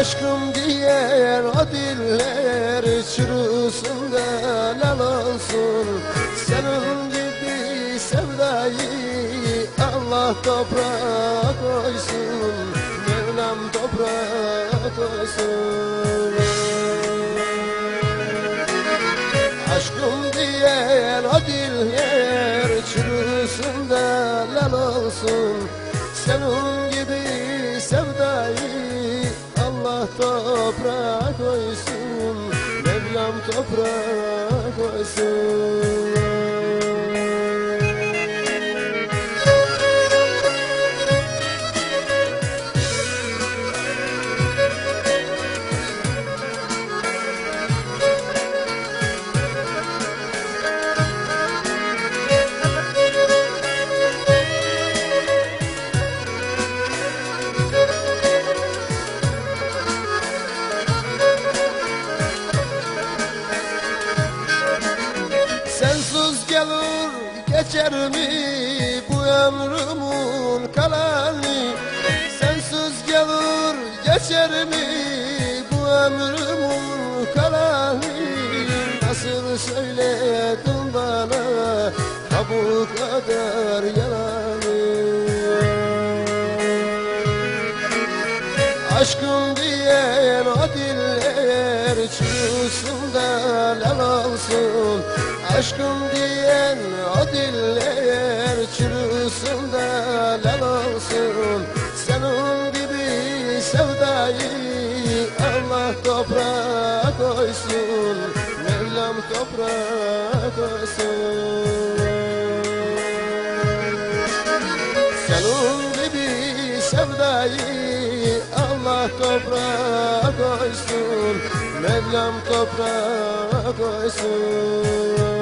Aşkım diyen o diller çürüsün de lal olsun. Senin gibi sevdayı Allah toprağa koysun. Mevlam toprağa koysun Mevlam geçer mi bu ömrümün kalanı Sensiz gelir geçer mi bu ömrümün kalanı Nasıl söyledin bana ha bu kadar yalanı Aşkım diyen o diller çürüsün de lal olsun. Aşkım diyen o Allah toprağa Mevlam toprağa koysun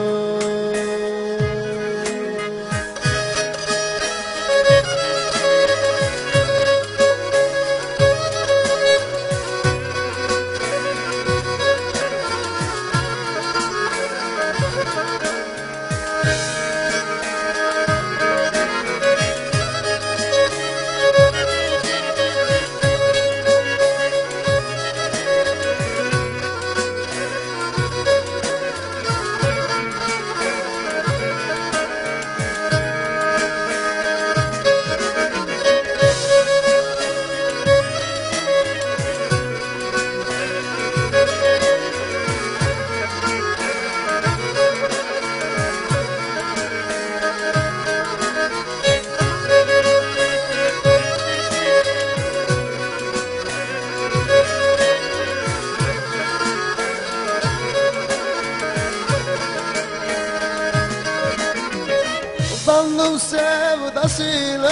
Daldım sevdasıyla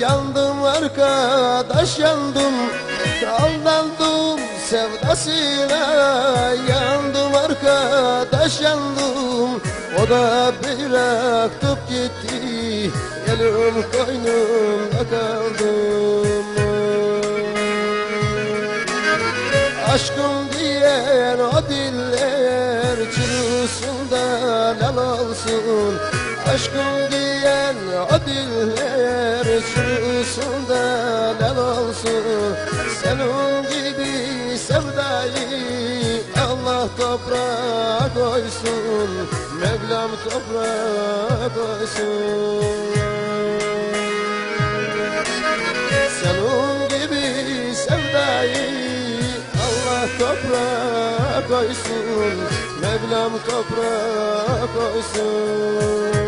yandım arkadaş yandım. Aldandım sevdasıyla yandım arkadaş yandım. O da bıraktıp gitti elim koynumda kaldım Aşkım diyen o diller çürüsün de lal olsun Aşkım diyen o diller çürüsün de lal olsun. Senin gibi sevdayı Allah toprağa koysun. Mevlam toprağa koysun. Senin gibi sevdayı Allah toprağa koysun. Mevlam toprağa koysun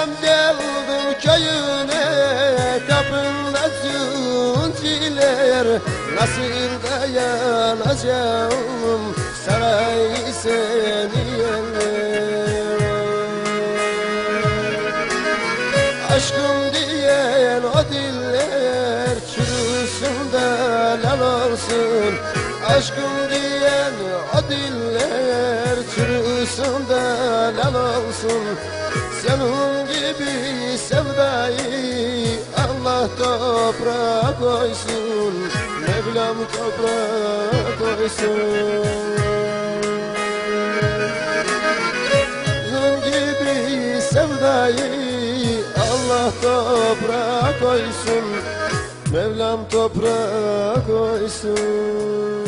Akşam geldim köyüne kapında dünciler Nasıl dayanacağım saray seni Aşkım diyen o diller çürüsün de lal olsun. Aşkım diyen o diller çürüsün de lal olsun. Senin gibi sevdayı Allah toprağa koysun. Mevlam toprağa koysun. Bizim gibi sevdayı Allah toprağa koysun. Mevlam toprağa koysun